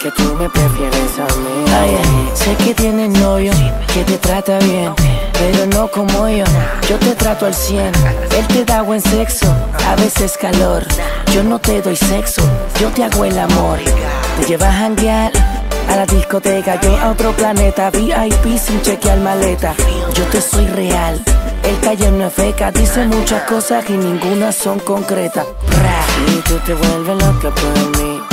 que tú me prefieres a mí. Ay, sé que tienes novio, que te trata bien, pero no como yo. Yo te trato al cien, él te da buen sexo, a veces calor. Yo no te doy sexo, yo te hago el amor. Te llevas a janguear a la discoteca, yo a otro planeta, VIP sin chequear maleta. Yo te soy real. El taller no es feca, dice muchas cosas y ninguna son concretas. Y tú te vuelves loca por mí